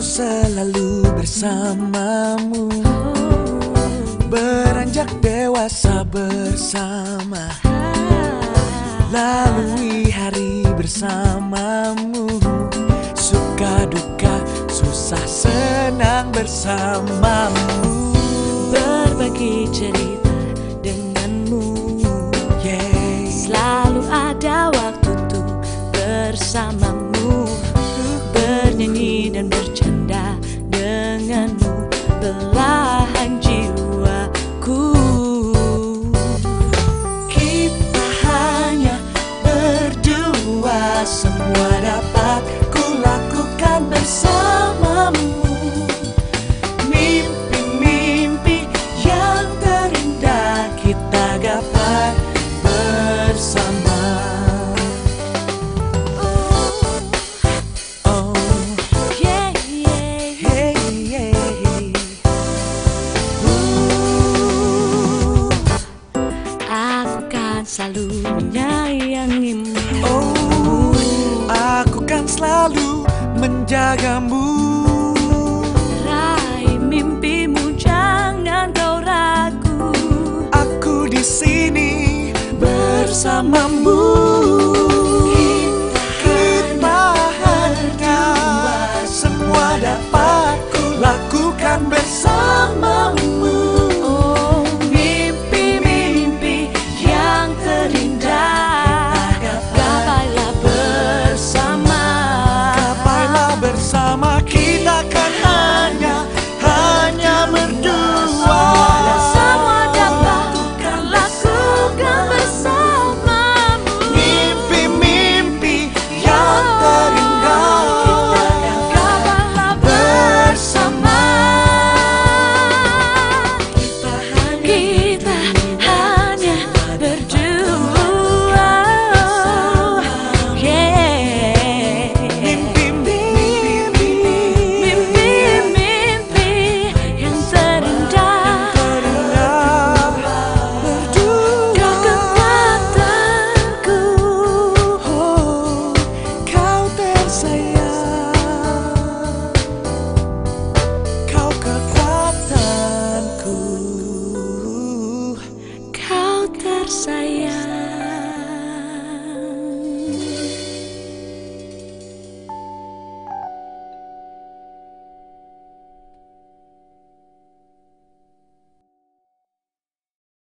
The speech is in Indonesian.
Selalu bersamamu. Beranjak dewasa bersama. Lalui hari bersamamu bersamamu. Berbagi cerita denganmu. Yeah. Selalu ada waktu tuh bersamamu. Bernyanyi dan bercanda denganmu. Belahan jiwaku. Kita hanya berdua Semua Gapai bersama Oh. Aku kan selalu menyayangimu Oh, aku kan selalu menjagamu. Di sini bersamamu.